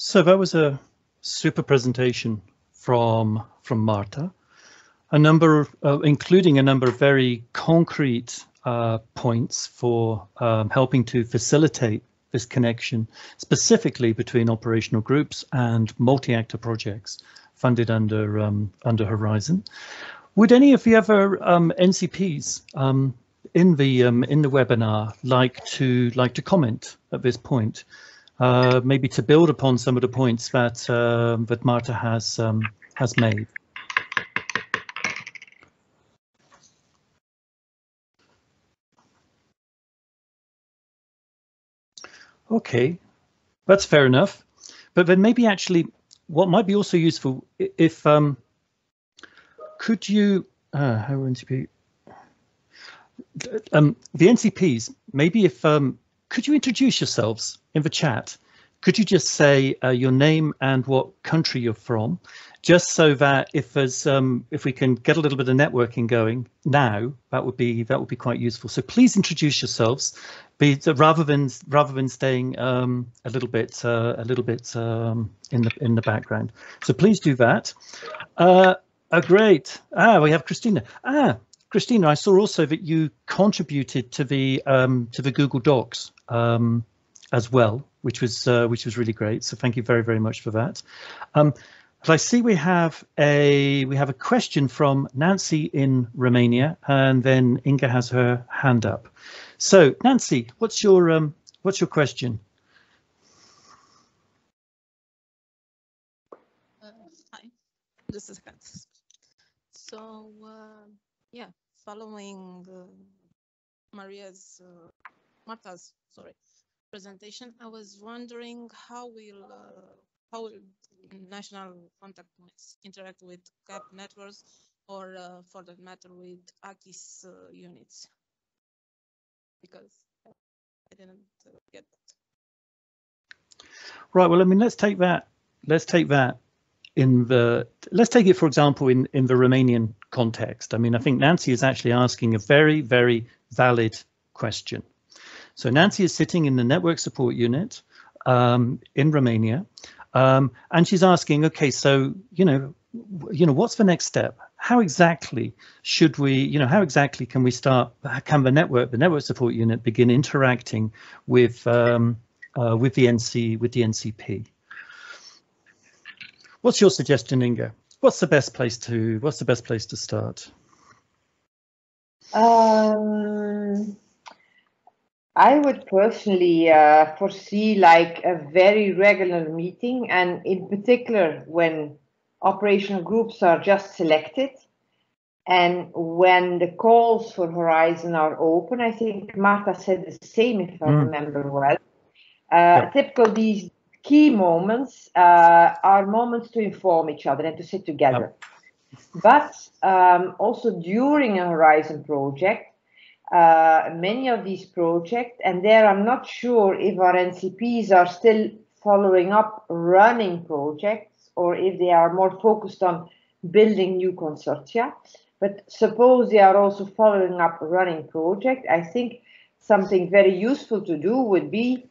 So that was a super presentation from from Marta, a number, of, uh, including a number of very concrete uh, points for um, helping to facilitate this connection, specifically between operational groups and multi-actor projects funded under um, under Horizon. Would any of the other um, NCPs um, in the um, in the webinar like to like to comment at this point? Uh, maybe to build upon some of the points that uh, that Marta has um, has made. Okay, that's fair enough. But then maybe actually what might be also useful if um, could you uh, how NCP um, the NCPs maybe if um, could you introduce yourselves in the chat? Could you just say uh, your name and what country you're from, just so that if there's um, if we can get a little bit of networking going now, that would be that would be quite useful. So please introduce yourselves, be rather than rather than staying um, a little bit uh, a little bit um, in the in the background. So please do that. Uh, oh, great. Ah, we have Christina. Ah, Christina, I saw also that you contributed to the um, to the Google Docs um, as well, which was uh, which was really great. So thank you very very much for that. Um, I see we have a we have a question from Nancy in Romania, and then Inge has her hand up. So Nancy, what's your um, what's your question? Uh, hi, just a second. So. Uh yeah, following Maria's, uh, Marta's, sorry, presentation, I was wondering how will uh, how will national contact points interact with CAP networks or uh, for that matter with AKIS uh, units? Because I didn't uh, get that. Right, well, I mean, let's take that, let's take that in the, let's take it, for example, in, in the Romanian context. I mean, I think Nancy is actually asking a very, very valid question. So Nancy is sitting in the network support unit um, in Romania, um, and she's asking, okay, so, you know, you know, what's the next step? How exactly should we, you know, how exactly can we start, can the network, the network support unit begin interacting with, um, uh, with the NC, with the NCP? What's your suggestion, Inge? What's the best place to What's the best place to start? Um, I would personally uh, foresee like a very regular meeting, and in particular when operational groups are just selected and when the calls for Horizon are open. I think Marta said the same, if I mm. remember well. Uh, yeah. Typical these key moments uh, are moments to inform each other and to sit together. But um, also during a Horizon project, uh, many of these projects, and there I'm not sure if our NCPs are still following up running projects or if they are more focused on building new consortia. But suppose they are also following up running project, I think something very useful to do would be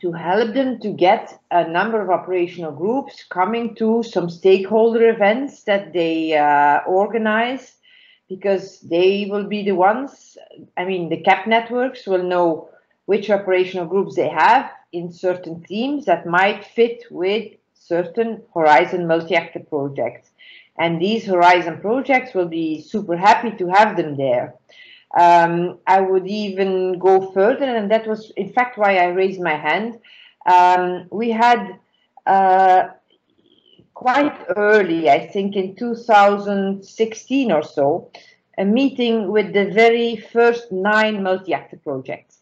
to help them to get a number of operational groups coming to some stakeholder events that they uh, organize because they will be the ones, I mean, the CAP networks will know which operational groups they have in certain teams that might fit with certain Horizon multi-actor projects. And these Horizon projects will be super happy to have them there. Um, I would even go further, and that was in fact why I raised my hand. Um, we had uh, quite early, I think in 2016 or so, a meeting with the very first nine multi-actor projects.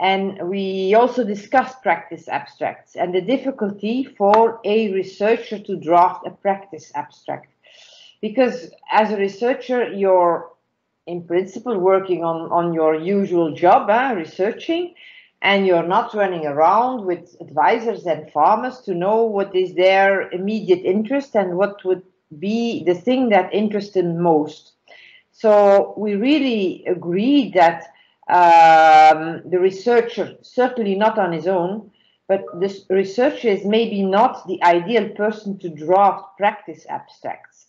And we also discussed practice abstracts and the difficulty for a researcher to draft a practice abstract. Because as a researcher, you're in principle working on, on your usual job, researching, and you're not running around with advisors and farmers to know what is their immediate interest and what would be the thing that interests them most. So we really agreed that um, the researcher, certainly not on his own, but this researcher is maybe not the ideal person to draft practice abstracts.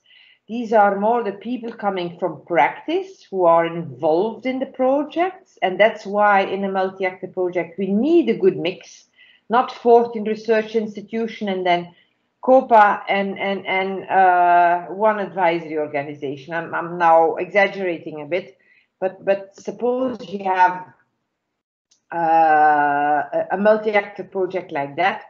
These are more the people coming from practice who are involved in the projects. And that's why in a multi-actor project, we need a good mix, not 14 research institution and then COPA and, and, and uh, one advisory organization. I'm, I'm now exaggerating a bit, but, but suppose you have uh, a multi-actor project like that,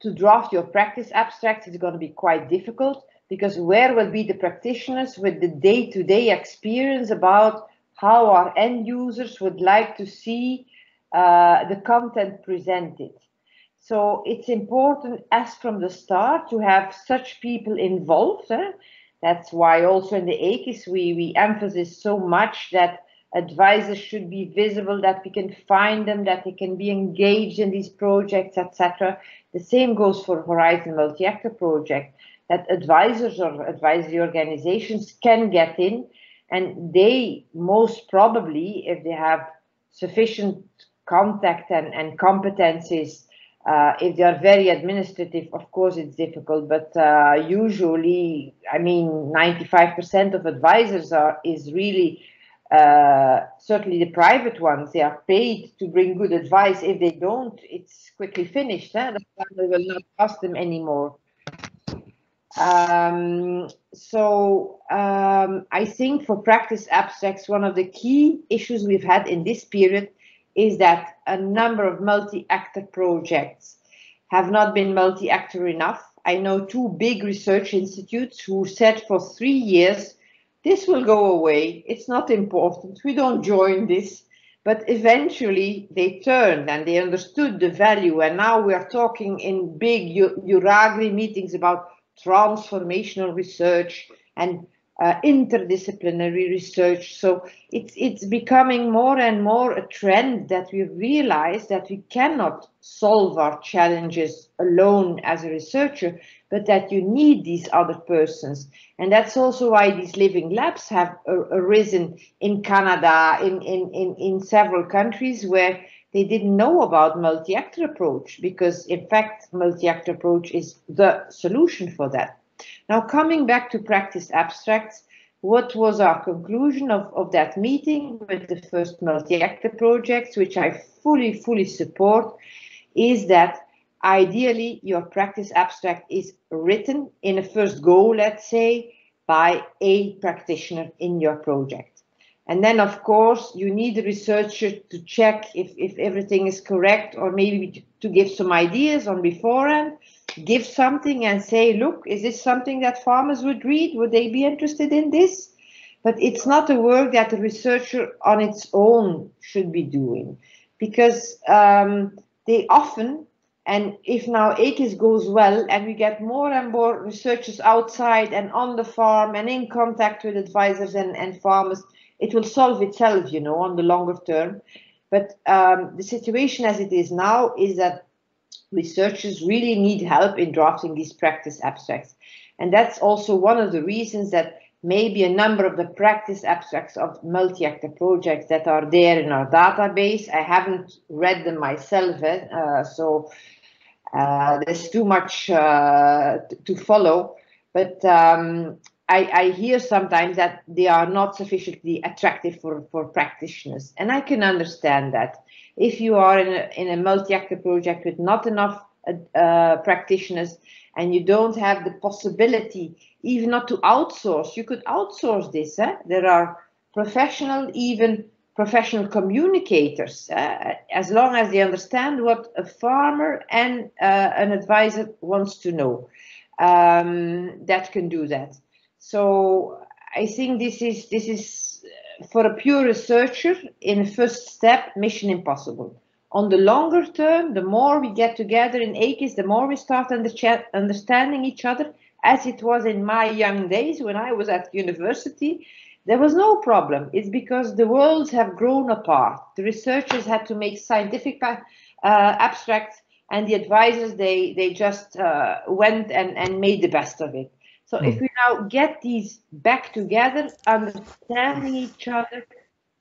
to draft your practice abstract is going to be quite difficult because where will be the practitioners with the day-to-day -day experience about how our end users would like to see uh, the content presented. So it's important as from the start to have such people involved. Eh? That's why also in the AKIS we, we emphasize so much that advisors should be visible, that we can find them, that they can be engaged in these projects, etc. The same goes for Horizon Multi-Actor project, that advisors or advisory organizations can get in and they most probably, if they have sufficient contact and, and competencies uh, if they are very administrative, of course, it's difficult, but uh, usually, I mean, 95% of advisors are is really, uh, certainly the private ones, they are paid to bring good advice. If they don't, it's quickly finished. Eh? The will not ask them anymore. Um, so um, I think for practice abstracts, one of the key issues we've had in this period is that a number of multi-actor projects have not been multi-actor enough. I know two big research institutes who said for three years, this will go away. It's not important. We don't join this. But eventually they turned and they understood the value. And now we are talking in big EURAGRI meetings about transformational research and uh, interdisciplinary research. So it's it's becoming more and more a trend that we realize that we cannot solve our challenges alone as a researcher, but that you need these other persons. And that's also why these living labs have arisen in Canada, in, in, in, in several countries where they didn't know about multi-actor approach because in fact multi-actor approach is the solution for that. Now, coming back to practice abstracts, what was our conclusion of, of that meeting with the first multi-actor projects, which I fully, fully support, is that ideally your practice abstract is written in a first go, let's say, by a practitioner in your project. And then, of course, you need a researcher to check if, if everything is correct or maybe to give some ideas on beforehand give something and say, look, is this something that farmers would read? Would they be interested in this? But it's not a work that a researcher on its own should be doing because um, they often, and if now AKIS goes well and we get more and more researchers outside and on the farm and in contact with advisors and, and farmers, it will solve itself, you know, on the longer term. But um, the situation as it is now is that researchers really need help in drafting these practice abstracts. And that's also one of the reasons that maybe a number of the practice abstracts of multi-actor projects that are there in our database. I haven't read them myself, eh? uh, so uh, there's too much uh, to follow. But um, I, I, hear sometimes that they are not sufficiently attractive for, for practitioners, and I can understand that if you are in a, in a multi-actor project with not enough uh, practitioners and you don't have the possibility even not to outsource, you could outsource this. Eh? There are professional, even professional communicators, uh, as long as they understand what a farmer and uh, an advisor wants to know, um, that can do that. So I think this is this is for a pure researcher, in the first step, mission impossible. On the longer term, the more we get together in AKIS, the more we start understanding each other, as it was in my young days when I was at university, there was no problem. It's because the worlds have grown apart. The researchers had to make scientific uh, abstracts and the advisors, they, they just uh, went and, and made the best of it. So if hmm. we now get these back together, understanding each other,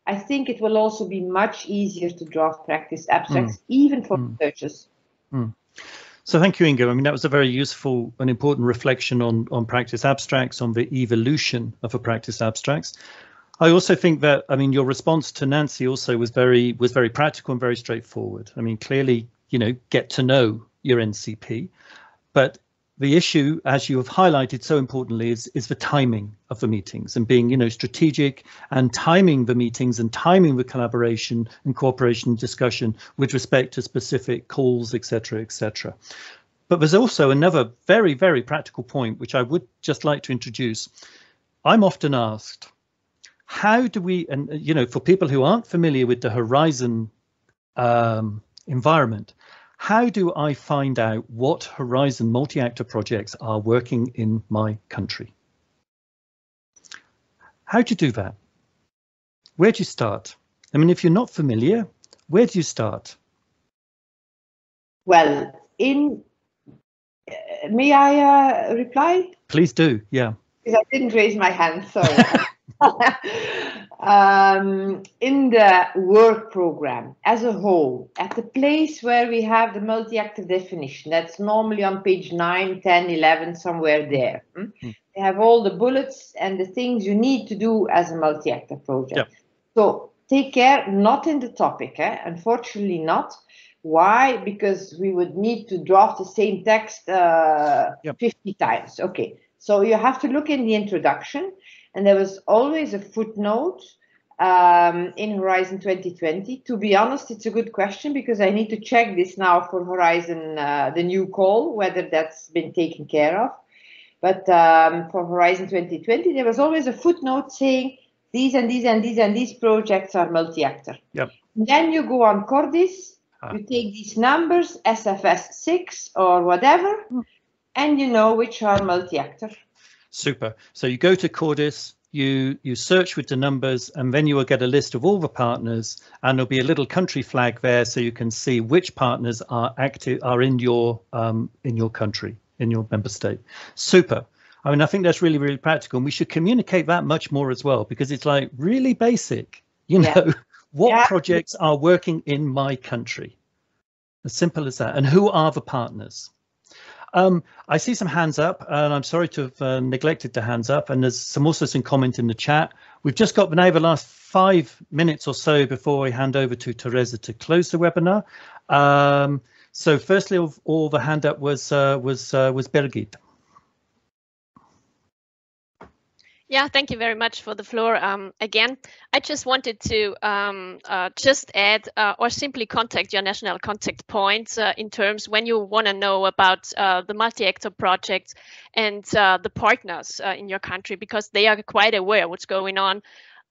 I think it will also be much easier to draft practice abstracts, mm. even for mm. researchers. Mm. So thank you, Inge. I mean, that was a very useful and important reflection on, on practice abstracts, on the evolution of a practice abstracts. I also think that, I mean, your response to Nancy also was very was very practical and very straightforward. I mean, clearly, you know, get to know your NCP, but the issue, as you have highlighted so importantly, is, is the timing of the meetings and being, you know, strategic and timing the meetings and timing the collaboration and cooperation and discussion with respect to specific calls, etc., etc. But there's also another very, very practical point, which I would just like to introduce. I'm often asked, how do we, and you know, for people who aren't familiar with the Horizon um, environment, how do I find out what Horizon multi-actor projects are working in my country? How do you do that? Where do you start? I mean, if you're not familiar, where do you start? Well, in uh, may I uh, reply? Please do. Yeah. I didn't raise my hand. Sorry. um, in the work program as a whole, at the place where we have the multi-actor definition, that's normally on page 9, 10, 11, somewhere there. Mm. They have all the bullets and the things you need to do as a multi-actor project. Yep. So take care, not in the topic, eh? unfortunately not. Why? Because we would need to draft the same text uh, yep. 50 times. Okay, so you have to look in the introduction and there was always a footnote um, in Horizon 2020. To be honest, it's a good question because I need to check this now for Horizon, uh, the new call, whether that's been taken care of. But um, for Horizon 2020, there was always a footnote saying these and these and these and these projects are multi-actor. Yep. Then you go on Cordis, ah. you take these numbers, SFS 6 or whatever, mm. And you know which are multi-actor. Super. So you go to Cordis, you you search with the numbers, and then you will get a list of all the partners, and there'll be a little country flag there, so you can see which partners are active are in your um, in your country, in your member state. Super. I mean, I think that's really really practical, and we should communicate that much more as well because it's like really basic. You know, yeah. what yeah. projects are working in my country? As simple as that. And who are the partners? Um, I see some hands up, and I'm sorry to have uh, neglected the hands up. And there's some also some comment in the chat. We've just got now the last five minutes or so before I hand over to Teresa to close the webinar. Um, so, firstly, all, all the hand up was uh, was uh, was Birgit. Yeah, thank you very much for the floor. Um, again, I just wanted to um, uh, just add uh, or simply contact your national contact points uh, in terms when you want to know about uh, the multi-actor projects and uh, the partners uh, in your country because they are quite aware what's going on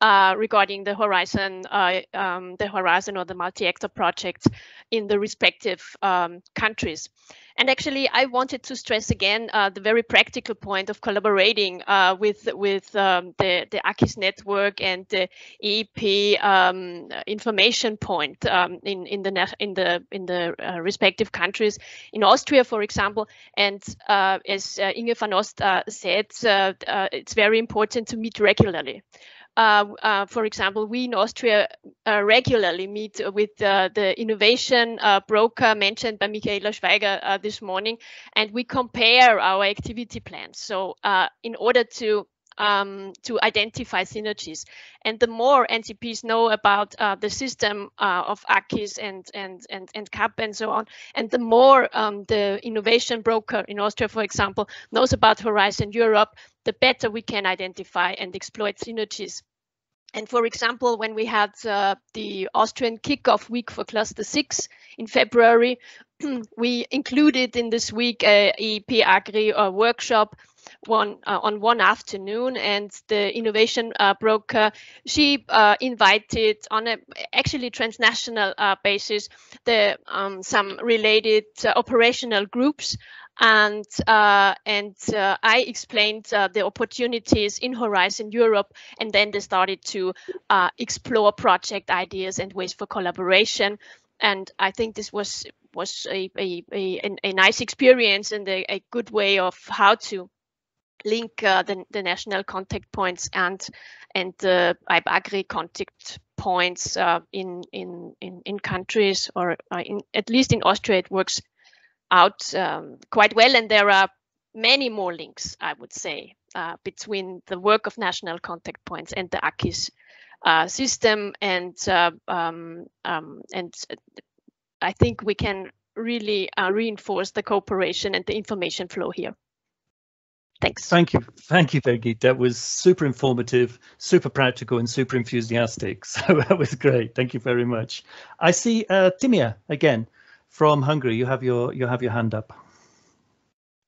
regarding the horizon, um, the horizon or the multi-actor projects in the respective um, countries. And actually, I wanted to stress again uh, the very practical point of collaborating uh, with with um, the the AKIS network and the EIP um, information point um, in in the in the in the uh, respective countries. In Austria, for example, and uh, as uh, Inge Van Oost uh, said, it's very important to meet regularly. Uh, uh, for example, we in Austria uh, regularly meet with the innovation broker mentioned by Michaela Schweiger this morning, and we compare our activity plans. So in order to um, to identify synergies. And the more NCPs know about uh, the system uh, of AKIS and, and, and, and CAP and so on, and the more um, the innovation broker in Austria, for example, knows about Horizon Europe, the better we can identify and exploit synergies. And for example, when we had uh, the Austrian kickoff week for Cluster 6 in February, we included in this week a EIP-AGRI uh, workshop one uh, on one afternoon and the innovation uh, broker she uh, invited on a actually transnational uh, basis the um, some related operational groups and uh, and uh, I explained uh, the opportunities in Horizon Europe, and then they started to explore project ideas and ways for collaboration. And I think this was was a a, a, a nice experience and a, a, good way of how to link uh, the, the national contact points and and the EIP-AGRI contact points uh, in, in in in countries or in at least in Austria it works out um, quite well, and there are many more links, I would say, uh, between the work of national contact points and the AKIS uh, system, and uh, um, um, and I think we can really uh, reinforce the cooperation and the information flow here. Thanks. Thank you. Thank you, Peggy. That was super informative, super practical and super enthusiastic. So that was great. Thank you very much. I see uh, Timea again from Hungary. You have your you have your hand up.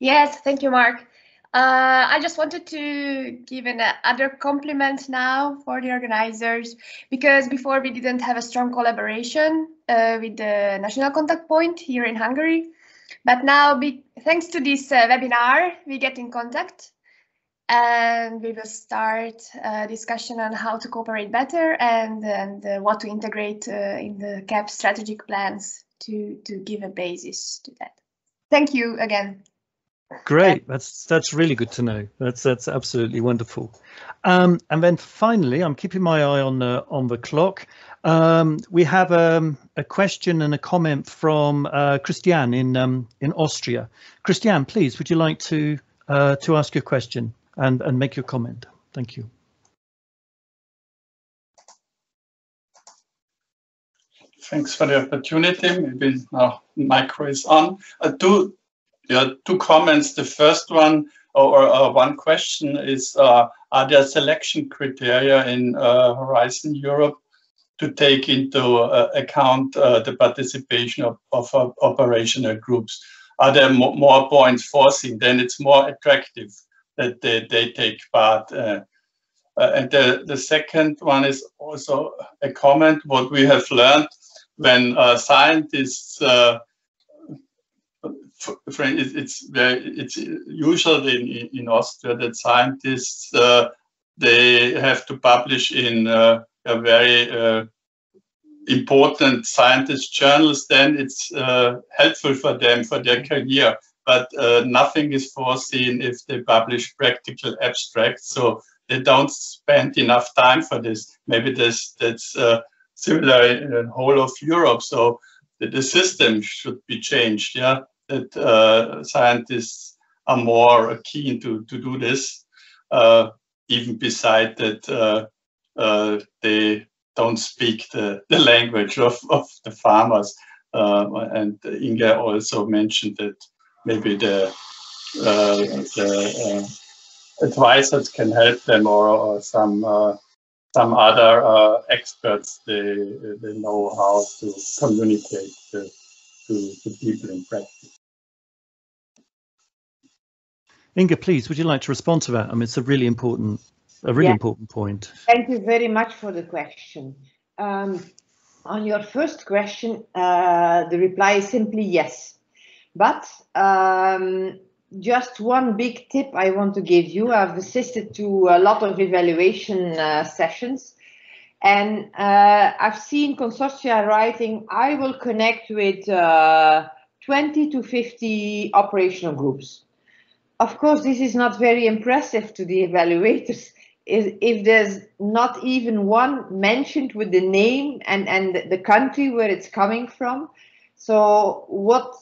Yes, thank you, Mark. Uh, I just wanted to give an uh, other compliment now for the organizers because before we didn't have a strong collaboration uh, with the national contact point here in Hungary. But now, be, thanks to this uh, webinar, we get in contact and we will start a discussion on how to cooperate better and, and uh, what to integrate uh, in the CAP strategic plans to, to give a basis to that. Thank you again. Great, that's that's really good to know. That's that's absolutely wonderful. Um, and then finally, I'm keeping my eye on the on the clock. Um, we have um, a question and a comment from uh, Christiane in um, in Austria. Christiane, please, would you like to uh, to ask your question and and make your comment? Thank you. Thanks for the opportunity. Maybe now micro is on. Uh, two, yeah, two comments. The first one or, or one question is: uh, Are there selection criteria in uh, Horizon Europe to take into uh, account uh, the participation of, of, of, operational groups. Are there mo more points forcing? Then it's more attractive that they, they take part. Uh, uh, and the, the second one is also a comment, what we have learned when uh, scientists uh, it's very it's usual in, in Austria that scientists they have to publish in a very uh, important scientist journals, then it's uh, helpful for them for their career. But uh, nothing is foreseen if they publish practical abstracts, so they don't spend enough time for this. Maybe this that's uh, similar in the whole of Europe. So the system should be changed. Yeah, that uh, scientists are more keen to to do this. Uh, even beside that uh, they don't speak the, the language of, of the farmers. Uh, and Inge also mentioned that maybe the, uh, the uh, advisors can help them or, or some uh, some other uh, experts they they know how to communicate to, to people in practice. Inge, please, would you like to respond to that? I mean, it's a really important a really yeah. important point. Thank you very much for the question. Um, on your first question, uh, the reply is simply yes. But um, just one big tip I want to give you. I've assisted to a lot of evaluation uh, sessions and uh, I've seen consortia writing, I will connect with uh, 20 to 50 operational groups. Of course, this is not very impressive to the evaluators if, there's not even one mentioned with the name and, and the country where it's coming from. So what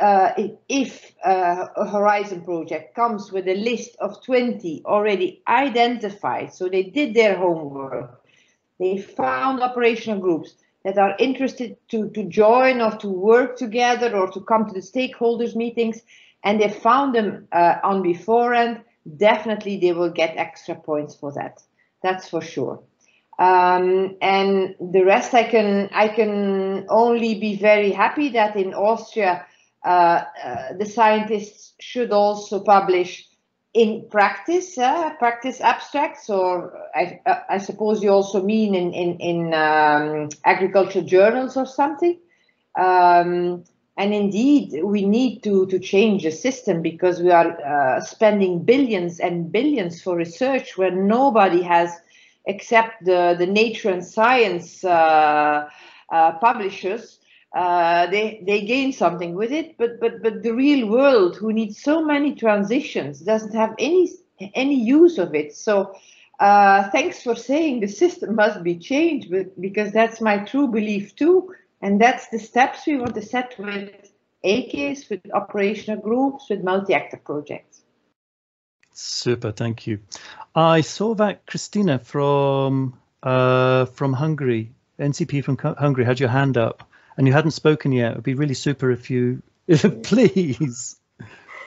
uh, if uh, a Horizon project comes with a list of 20 already identified, so they did their homework, they found operational groups that are interested to, to join or to work together or to come to the stakeholders meetings, and they found them uh, on beforehand, definitely they will get extra points for that. That's for sure. Um, and the rest I can I can only be very happy that in Austria uh, uh, the scientists should also publish in practice uh, practice abstracts or I, I, suppose you also mean in in, in um, agricultural journals or something. Um, and indeed, we need to, to change the system because we are uh, spending billions and billions for research where nobody has, except the, the nature and science uh, uh, publishers, uh, they, they gain something with it. But, but, but the real world, who needs so many transitions, doesn't have any, any use of it. So uh, thanks for saying the system must be changed, but, because that's my true belief too and that's the steps we want to set with AKIS, with operational groups, with multi-actor projects. Super, thank you. I saw that Christina from uh, from Hungary, NCP from Hungary, had your hand up, and you hadn't spoken yet. It'd be really super if you, please.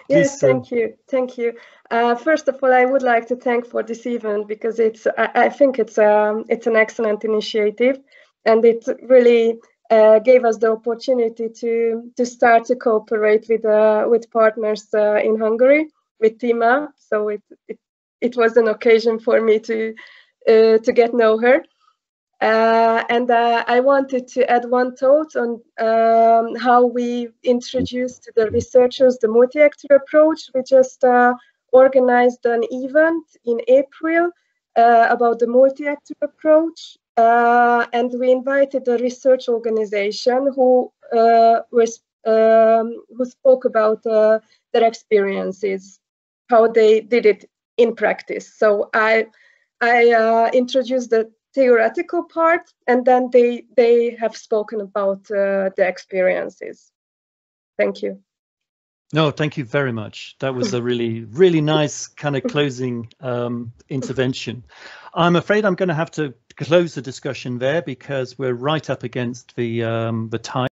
Yes, thank you, thank you. Uh, first of all, I would like to thank for this event because it's I, I think it's um it's an excellent initiative, and it really uh, gave us the opportunity to to start to cooperate with uh, with partners uh, in Hungary with Timea. So it, it it was an occasion for me to uh, to get know her. Uh, and uh, I wanted to add one thought on um, how we introduced the researchers the multi-actor approach. We just organized an event in April about the multi-actor approach uh, and we invited a research organization who uh, was um, who spoke about uh, their experiences, how they did it in practice. So I I uh, introduced the theoretical part, and then they they have spoken about uh, the experiences. Thank you. No, thank you very much. That was a really, really nice kind of closing um, intervention. I'm afraid I'm going to have to close the discussion there because we're right up against the um, the time.